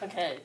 Okay.